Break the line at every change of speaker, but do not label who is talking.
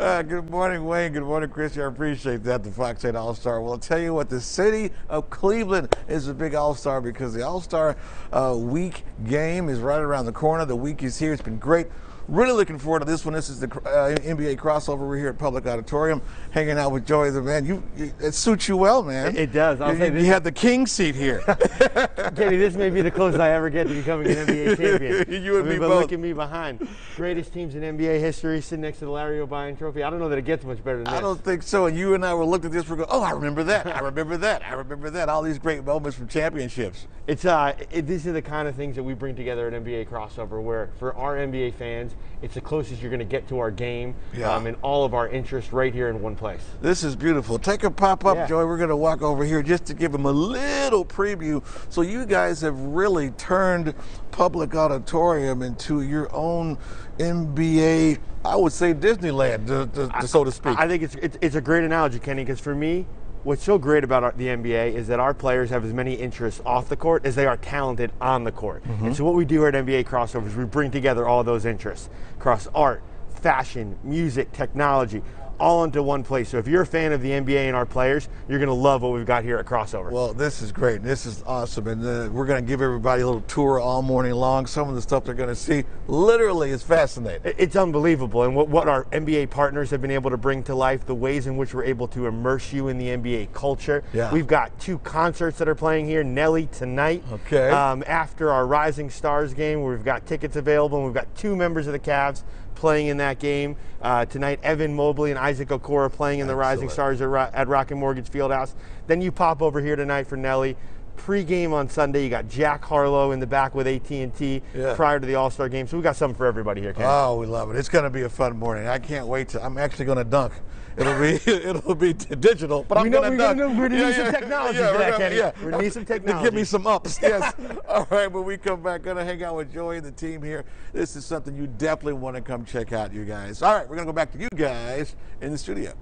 Uh, good morning, Wayne. Good morning, Christy. I appreciate that, the Fox 8 All Star. Well, I'll tell you what, the city of Cleveland is a big All Star because the All Star uh, week game is right around the corner. The week is here. It's been great. Really looking forward to this one. This is the uh, NBA crossover. We're here at Public Auditorium, hanging out with Joey the man. You, you it suits you well, man.
It does. I'll
you,
say
you,
this-
you have the king seat here.
Kenny, this may be the closest I ever get to becoming an NBA champion.
You and
I mean,
me
but
both.
Look at me behind. Greatest teams in NBA history, sitting next to the Larry O'Brien Trophy. I don't know that it gets much better than this.
I don't think so. And you and I were looking at this. We're going, oh, I remember that. I remember that. I remember that. All these great moments from championships.
It's uh, it, these are the kind of things that we bring together at NBA crossover, where for our NBA fans, it's the closest you're going to get to our game,
Yeah.
um, and all of our interest right here in one place.
This is beautiful. Take a pop up,
Yeah.
Joey. We're going to walk over here just to give them a little preview. So you guys have really turned public auditorium into your own NBA, I would say Disneyland, to- to- to- so to speak.
I think it's it's, it's a great analogy, Kenny, because for me, what's so great about our, the NBA is that our players have as many interests off the court as they are talented on the court.
Mm-hmm.
And so what we do here at NBA Crossovers, we bring together all those interests across art, fashion, music, technology, all into one place. So if you're a fan of the NBA and our players, you're going to love what we've got here at Crossover.
Well, this is great. This is awesome. And uh, we're going to give everybody a little tour all morning long. Some of the stuff they're going to see literally is fascinating.
It's unbelievable, and what, what our NBA partners have been able to bring to life, the ways in which we're able to immerse you in the NBA culture.
Yeah.
We've got two concerts that are playing here, Nelly tonight.
Okay.
Um, after our Rising Stars game, we've got tickets available, and we've got two members of the Cavs playing in that game uh, tonight. Evan Mobley and Isaac Okoro playing in the Rising Stars at, Ro- at Rocket Mortgage Fieldhouse. Then you pop over here tonight for Nelly. Pre-game on Sunday, you got Jack Harlow in the back with AT&T
Yeah.
prior to the All-Star game. So we got something for everybody here, Ken.
Oh, we love it. It's going to be a fun morning. I can't wait to. I'm actually going to dunk. It'll be it'll be digital, but
We
I'm going to dunk.
gonna- we're gonna need some technology for that, Kenny.
Yeah.
We're gonna need some
technology. Give me some ups. Yes. All right. When we come back, going to hang out with Joey and the team here. This is something you definitely want to come check out, you guys. All right. We're going to go back to you guys in the studio.